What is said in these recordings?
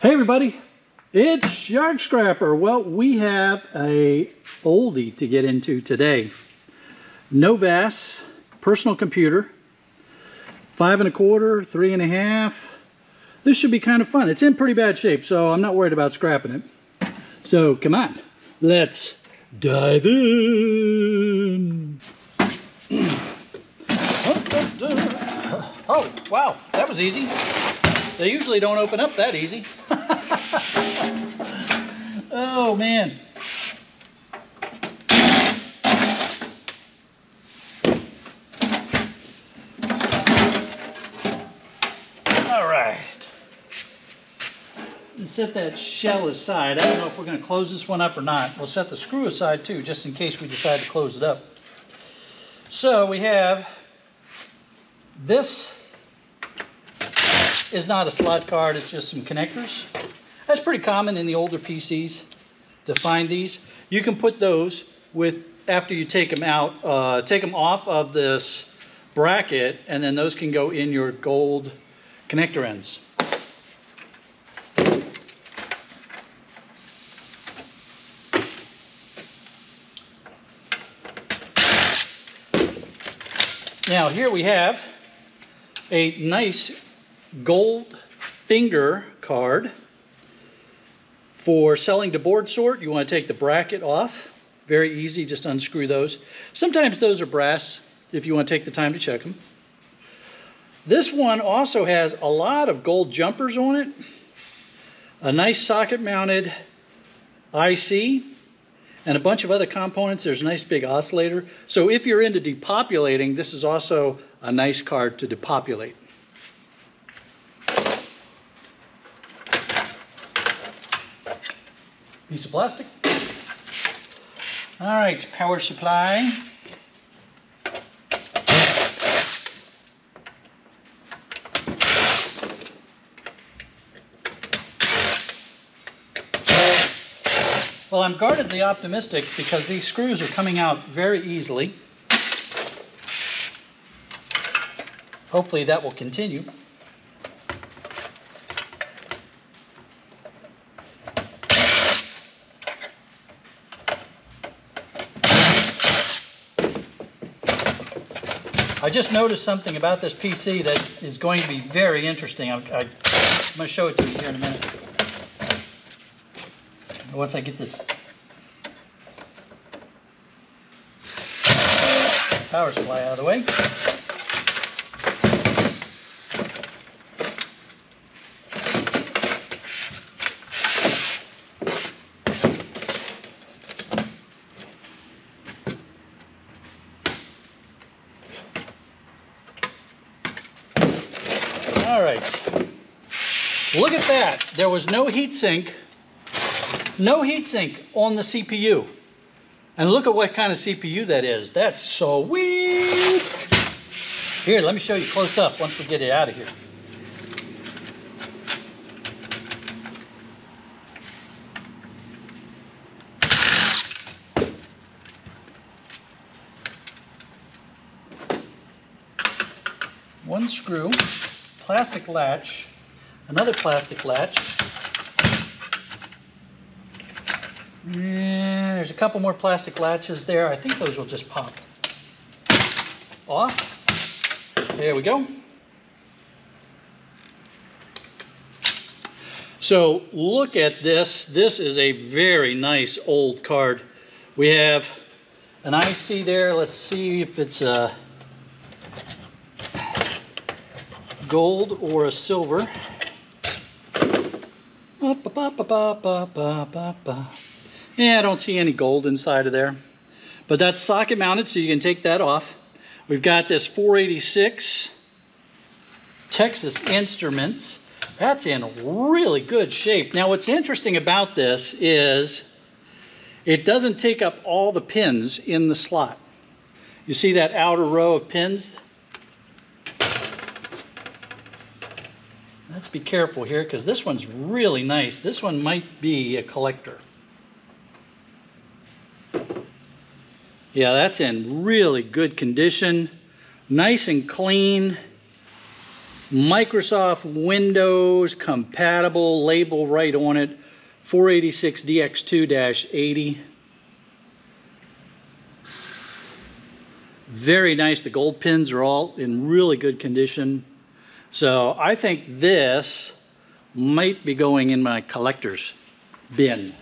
Hey everybody, it's Shark Scrapper. Well, we have a oldie to get into today. Novas personal computer, five and a quarter, three and a half. This should be kind of fun. It's in pretty bad shape, so I'm not worried about scrapping it. So come on, let's dive in. Oh, oh, oh. oh, wow, that was easy. They usually don't open up that easy. oh, man. All right. And set that shell aside. I don't know if we're going to close this one up or not. We'll set the screw aside too, just in case we decide to close it up. So we have this is not a slot card, it's just some connectors. That's pretty common in the older PCs to find these. You can put those with, after you take them out, uh, take them off of this bracket, and then those can go in your gold connector ends. Now here we have a nice gold finger card for selling to board sort. You want to take the bracket off. Very easy, just unscrew those. Sometimes those are brass if you want to take the time to check them. This one also has a lot of gold jumpers on it. A nice socket mounted IC and a bunch of other components. There's a nice big oscillator. So if you're into depopulating, this is also a nice card to depopulate. Piece of plastic. All right, power supply. Well, I'm guardedly optimistic because these screws are coming out very easily. Hopefully that will continue. I just noticed something about this PC that is going to be very interesting. I, am going to show it to you here in a minute. Once I get this power supply out of the way. All right. Look at that. There was no heatsink, no heatsink on the CPU. And look at what kind of CPU that is. That's so weak. Here, let me show you close up once we get it out of here. One screw plastic latch, another plastic latch. And there's a couple more plastic latches there. I think those will just pop off. There we go. So look at this. This is a very nice old card. We have an IC there. Let's see if it's a gold or a silver. Yeah, I don't see any gold inside of there. But that's socket mounted, so you can take that off. We've got this 486 Texas Instruments. That's in really good shape. Now, what's interesting about this is it doesn't take up all the pins in the slot. You see that outer row of pins? Let's be careful here because this one's really nice. This one might be a collector. Yeah, that's in really good condition. Nice and clean. Microsoft Windows compatible, label right on it, 486 DX2-80. Very nice. The gold pins are all in really good condition. So I think this might be going in my collector's bin.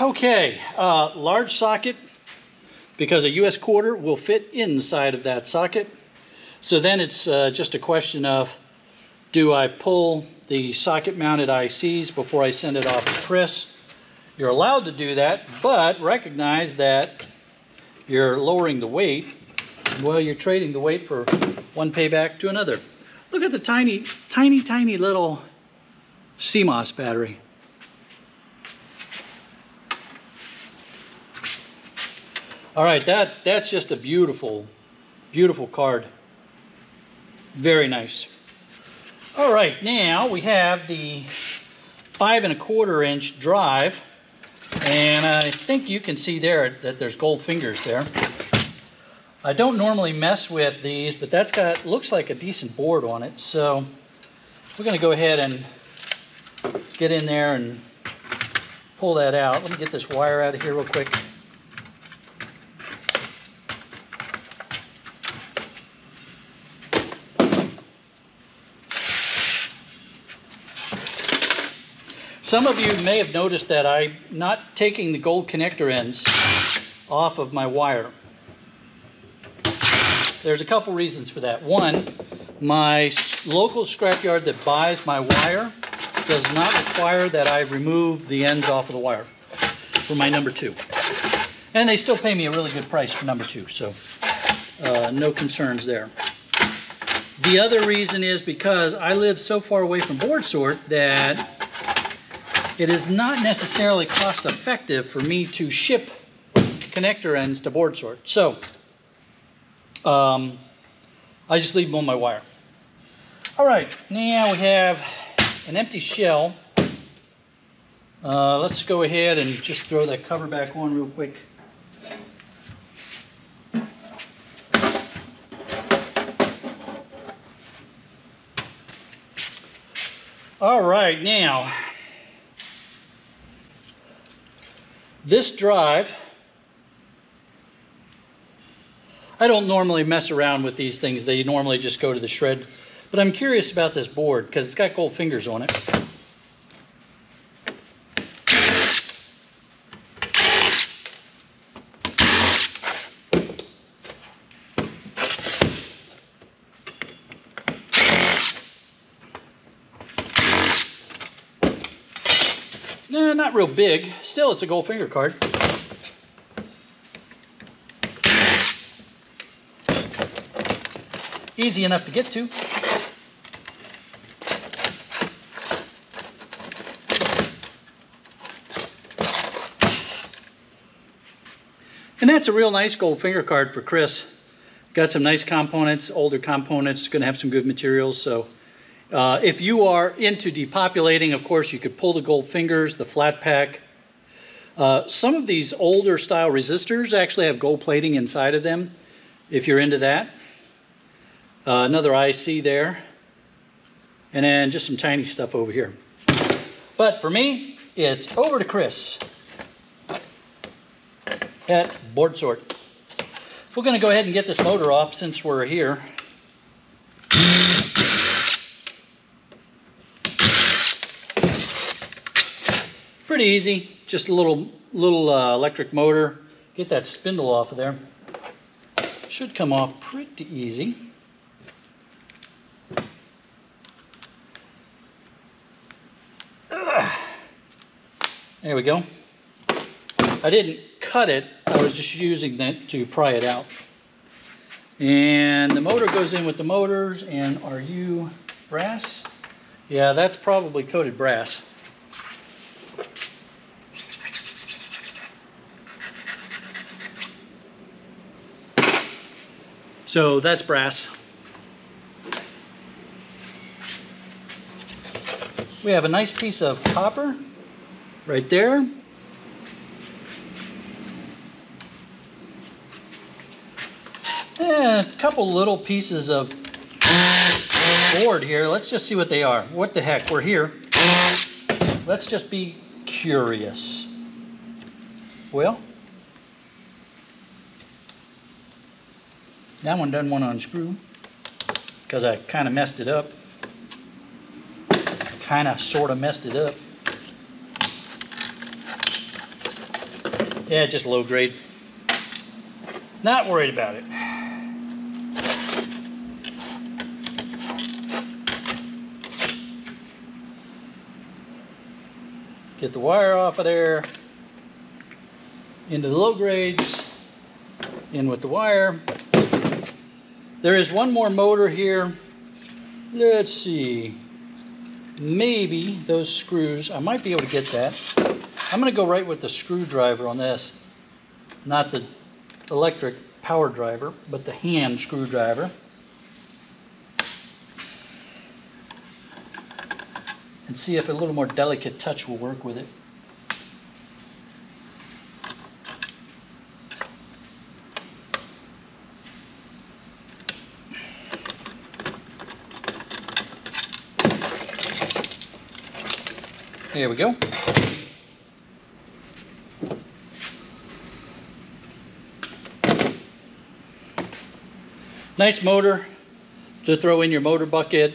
Okay, uh, large socket because a US quarter will fit inside of that socket. So then it's uh, just a question of do I pull the socket mounted ICs before I send it off to Chris? You're allowed to do that, but recognize that you're lowering the weight while you're trading the weight for one payback to another. Look at the tiny, tiny, tiny little CMOS battery. All right, that, that's just a beautiful, beautiful card. Very nice. All right, now we have the five and a quarter inch drive. And I think you can see there that there's gold fingers there. I don't normally mess with these, but that's got, looks like a decent board on it. So we're gonna go ahead and get in there and pull that out. Let me get this wire out of here real quick. Some of you may have noticed that I'm not taking the gold connector ends off of my wire. There's a couple reasons for that. One, my local scrapyard that buys my wire does not require that I remove the ends off of the wire for my number two. And they still pay me a really good price for number two, so uh, no concerns there. The other reason is because I live so far away from board sort that it is not necessarily cost effective for me to ship connector ends to board sort. So um, I just leave them on my wire. All right, now we have an empty shell. Uh, let's go ahead and just throw that cover back on real quick. All right, now This drive, I don't normally mess around with these things. They normally just go to the shred. But I'm curious about this board because it's got gold fingers on it. Eh, not real big. Still, it's a gold finger card. Easy enough to get to. And that's a real nice gold finger card for Chris. Got some nice components, older components, going to have some good materials. So uh, if you are into depopulating, of course, you could pull the gold fingers, the flat pack. Uh, some of these older style resistors actually have gold plating inside of them, if you're into that. Uh, another IC there. And then just some tiny stuff over here. But for me, it's over to Chris at Board Sort. We're going to go ahead and get this motor off since we're here. Pretty easy, just a little, little uh, electric motor. Get that spindle off of there. Should come off pretty easy. There we go. I didn't cut it, I was just using that to pry it out. And the motor goes in with the motors, and are you brass? Yeah, that's probably coated brass. So that's brass. We have a nice piece of copper right there. And a couple little pieces of board here. Let's just see what they are. What the heck, we're here. Let's just be curious. Well, that one doesn't want to unscrew because I kind of messed it up. Kind of, sort of messed it up. Yeah, just low grade. Not worried about it. Get the wire off of there. Into the low grades. In with the wire. There is one more motor here. Let's see. Maybe those screws, I might be able to get that. I'm going to go right with the screwdriver on this. Not the electric power driver, but the hand screwdriver. and see if a little more delicate touch will work with it. There we go. Nice motor to throw in your motor bucket.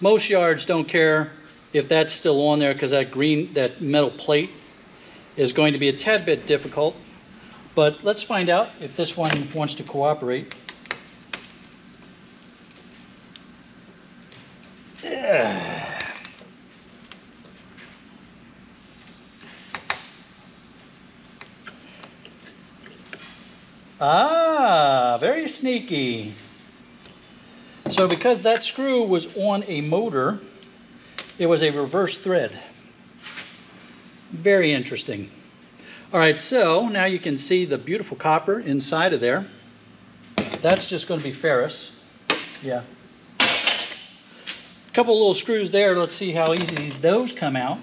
Most yards don't care if that's still on there because that green, that metal plate is going to be a tad bit difficult. But let's find out if this one wants to cooperate. Yeah. Ah, very sneaky. So because that screw was on a motor, it was a reverse thread. Very interesting. All right, so now you can see the beautiful copper inside of there. That's just going to be ferrous. Yeah. A couple little screws there. Let's see how easy those come out.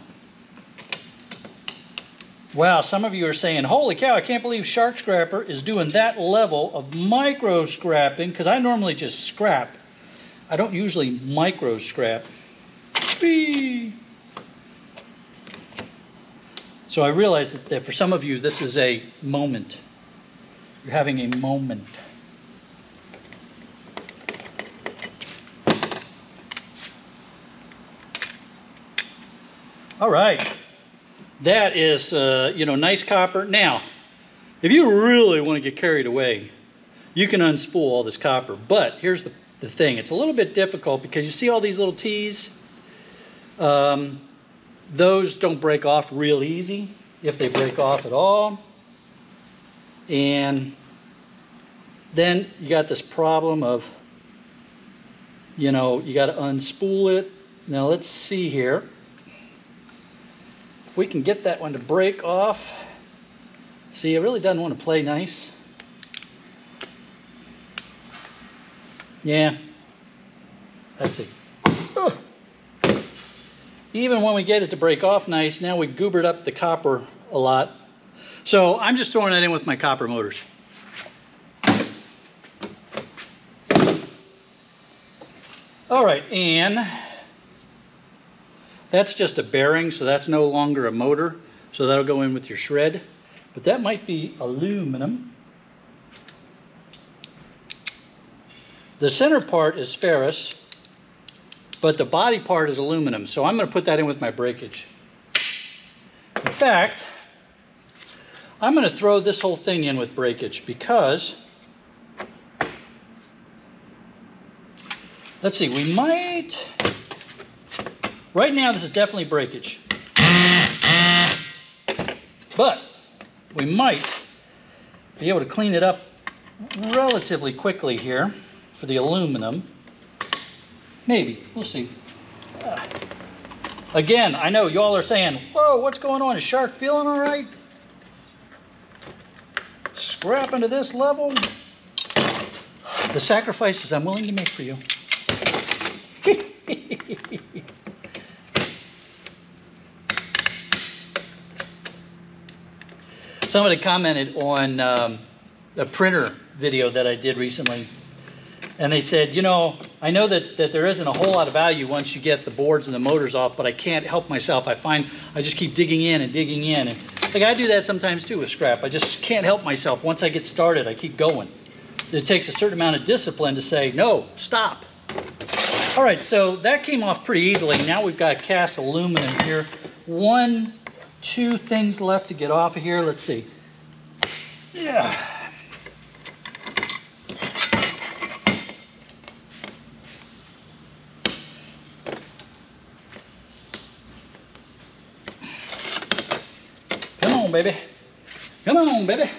Wow, some of you are saying, holy cow, I can't believe Shark Scrapper is doing that level of micro scrapping because I normally just scrap. I don't usually micro scrap. So I realize that, that for some of you, this is a moment. You're having a moment. All right. That is, uh, you know, nice copper. Now, if you really want to get carried away, you can unspool all this copper. But here's the, the thing. It's a little bit difficult because you see all these little T's? Um, those don't break off real easy, if they break off at all. And then you got this problem of, you know, you got to unspool it. Now let's see here. If we can get that one to break off. See, it really doesn't want to play nice. Yeah. Let's see. Ugh even when we get it to break off nice, now we've goobered up the copper a lot. So I'm just throwing that in with my copper motors. All right, and that's just a bearing, so that's no longer a motor. So that'll go in with your shred. But that might be aluminum. The center part is ferrous, but the body part is aluminum, so I'm going to put that in with my breakage. In fact, I'm going to throw this whole thing in with breakage because, let's see, we might, right now this is definitely breakage, but we might be able to clean it up relatively quickly here for the aluminum. Maybe. We'll see. Uh, again, I know y'all are saying, whoa, what's going on? Is Shark feeling all right? Scrapping to this level? The sacrifices I'm willing to make for you. Somebody commented on um, a printer video that I did recently And they said, you know, I know that, that there isn't a whole lot of value once you get the boards and the motors off, but I can't help myself. I find I just keep digging in and digging in. And like I do that sometimes too with scrap. I just can't help myself. Once I get started, I keep going. It takes a certain amount of discipline to say, no, stop. All right, so that came off pretty easily. Now we've got cast aluminum here. One, two things left to get off of here. Let's see. Yeah. Come on, baby. Come on, baby.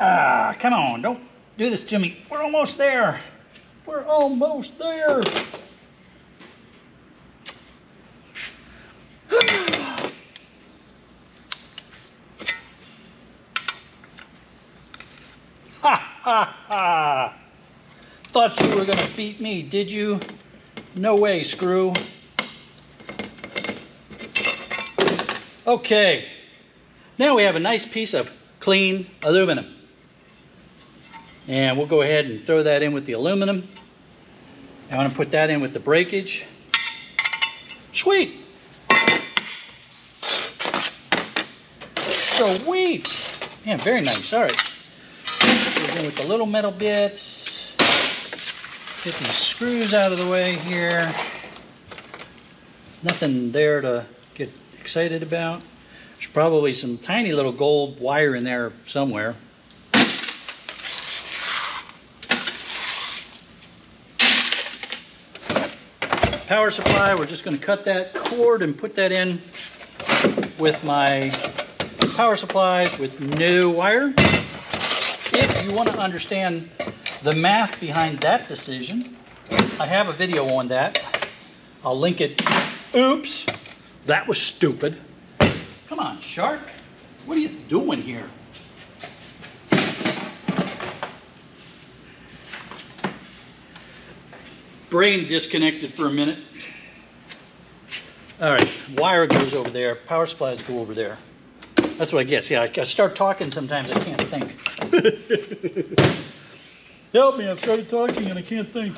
Ah, come on. Don't do this to me. We're almost there. We're almost there. Ha ha ha. Thought you were going to beat me, did you? No way, screw. Okay. Now we have a nice piece of clean aluminum. And we'll go ahead and throw that in with the aluminum. I'm to put that in with the breakage. Sweet. Sweet. Yeah, very nice. All right. With the little metal bits. Get these screws out of the way here. Nothing there to get excited about. There's probably some tiny little gold wire in there somewhere. Power supply, we're just going to cut that cord and put that in with my power supplies with no wire. If you want to understand the math behind that decision, I have a video on that. I'll link it. Oops, that was stupid. Come on, shark. What are you doing here? Brain disconnected for a minute. All right, wire goes over there, power supplies go over there. That's what I get. See, I, I start talking sometimes, I can't think. Help me, I've started talking and I can't think.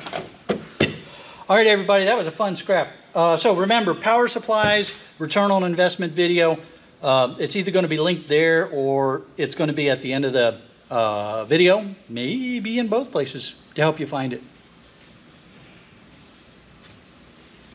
All right, everybody, that was a fun scrap. Uh, so remember, power supplies, return on investment video. Uh, it's either going to be linked there or it's going to be at the end of the uh, video, maybe in both places to help you find it.